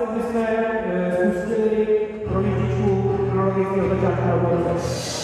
teď bychom eh, spustili prohlídku chronologického začátku autobusu.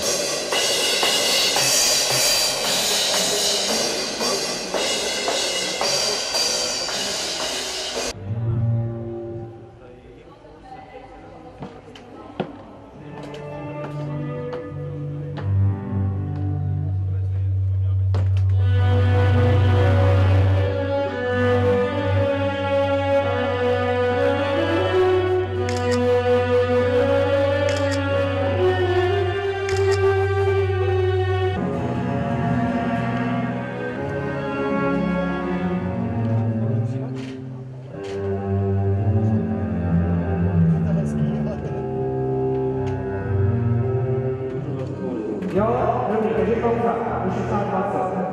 Jo, dobrý, takže pauza, už 16.20.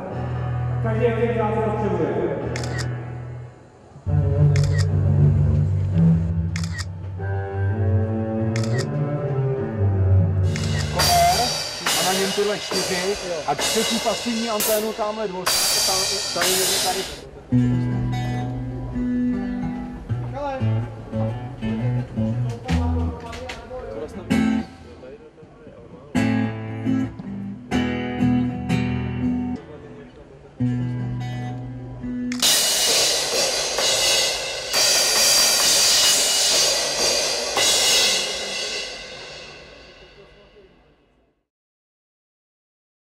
Každý jak je se potřebuje. tyhle čtyři a třetí pasivní anténu tamhle dvou, tady, tady, tady.